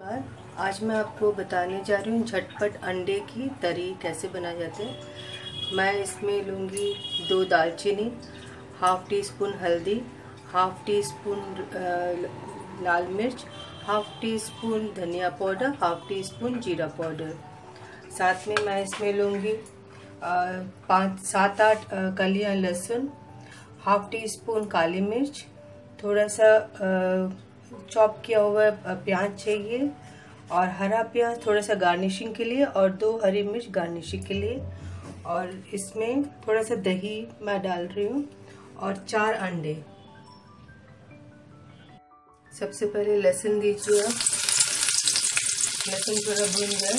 आज मैं आपको बताने जा रही हूँ झटपट अंडे की तरी कैसे बनाए जाते हैं। मैं इसमें लूँगी दो दालचीनी, हाफ़ टी स्पून हल्दी, हाफ़ टी स्पून लाल मिर्च, हाफ़ टी स्पून धनिया पाउडर, हाफ़ टी स्पून जीरा पाउडर। साथ में मैं इसमें लूँगी पाँच, सात, आठ कलियाँ लहसुन, हाफ़ टी स्पून काली मिर्च, थोड़ा सा चॉप किया हुआ प्याज चाहिए और हरा प्याज थोड़ा सा गार्निशिंग के लिए और दो हरी मिर्च गार्निशिंग के लिए। और इसमें थोड़ा सा दही मैं डाल रही हूँ और चार अंडे। सबसे पहले लहसुन दीजिए आप लहसुन थोड़ा भून जाए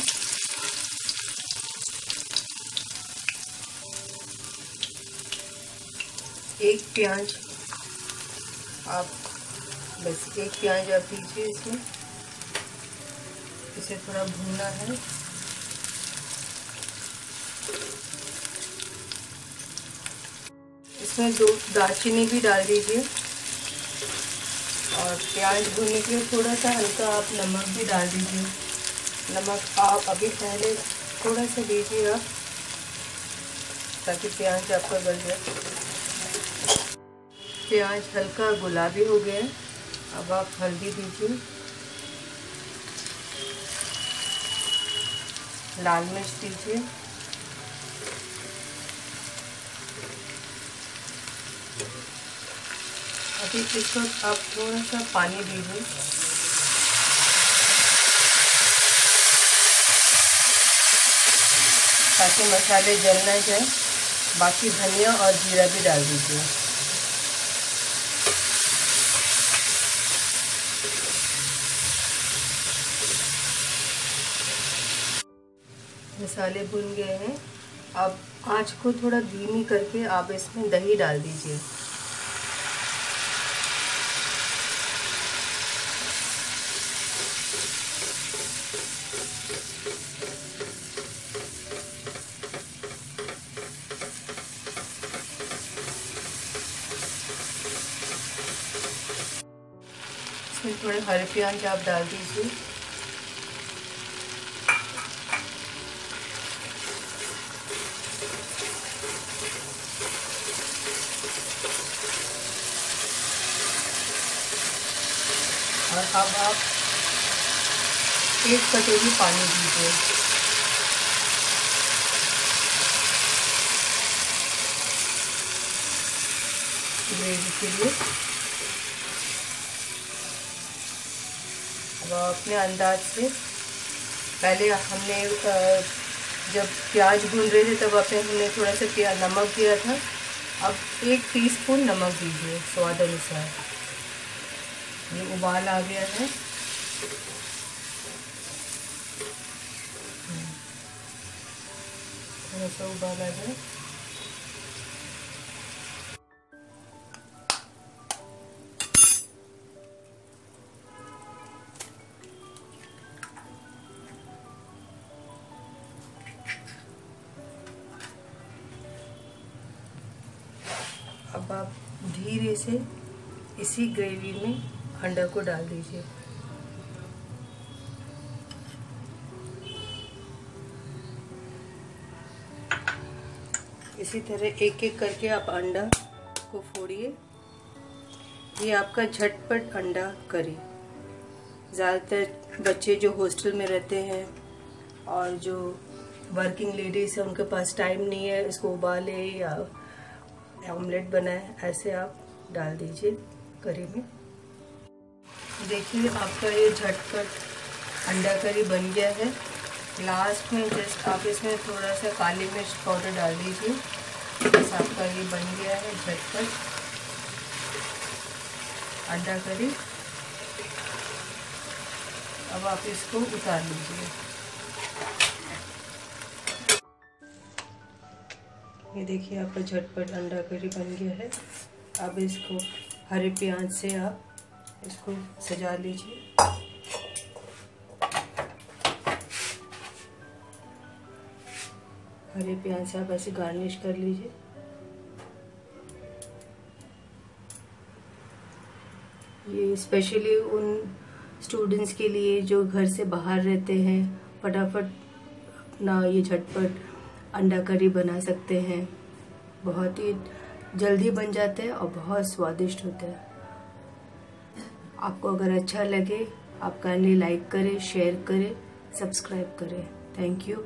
एक प्याज आप बस एक प्याज आप दीजिए इसमें। इसे थोड़ा भूनना है। इसमें दो दालचीनी भी डाल दीजिए। और प्याज भूनने के लिए थोड़ा सा हल्का आप नमक भी डाल दीजिए। नमक आप अभी पहले थोड़ा सा दीजिए आप ताकि प्याज आपका गल जाए। प्याज हल्का गुलाबी हो गया अब आप हल्दी दीजिए। लाल मिर्च दीजिए। अभी इसको आप थोड़ा सा पानी दीजिए। ताकि मसाले जल ना जाए। बाकी धनिया और जीरा भी डाल दीजिए। मसाले भुन गए हैं। अब आँच को थोड़ा धीमी करके आप इसमें दही डाल दीजिए। थोड़े हरे प्याज आप डाल दीजिए। और अब आप एक कटोरी पानी दीजिए। ग्रेवी के लिए। अब अपने अंदाज से, पहले हमने जब प्याज भून रहे थे, तब अपने हमने थोड़ा सा नमक दिया था। अब एक टीस्पून नमक दीजिए, स्वाद अनुसार। ये उबाल आ गया है। थोड़ा सा उबाल आ जाए अब आप धीरे से इसी ग्रेवी में अंडा को डाल दीजिए। इसी तरह एक एक करके आप अंडा को फोड़िए। ये आपका झटपट अंडा करी। ज़्यादातर बच्चे जो हॉस्टल में रहते हैं और जो वर्किंग लेडीज़ है, उनके पास टाइम नहीं है, इसको उबाले या ऑमलेट बनाए, ऐसे आप डाल दीजिए करी में। देखिए, आपका ये झटपट अंडा करी बन गया है। लास्ट में जस्ट आप इसमें थोड़ा सा काली मिर्च पाउडर डाल दीजिए। बस आपका ये बन गया है झटपट। अंडा करी अब आप इसको उतार लीजिए। ये देखिए, आपका झटपट अंडा करी बन गया है। अब इसको हरे प्याज से आप इसको सजा लीजिए। हरे प्याज से आप ऐसे गार्निश कर लीजिए। ये स्पेशली उन स्टूडेंट्स के लिए जो घर से बाहर रहते हैं, फटाफट अपना ये झटपट अंडा करी बना सकते हैं। बहुत ही जल्दी बन जाते हैं और बहुत स्वादिष्ट होते हैं। आपको अगर अच्छा लगे आप काइंडली लाइक करें शेयर करें सब्सक्राइब करें. Thank you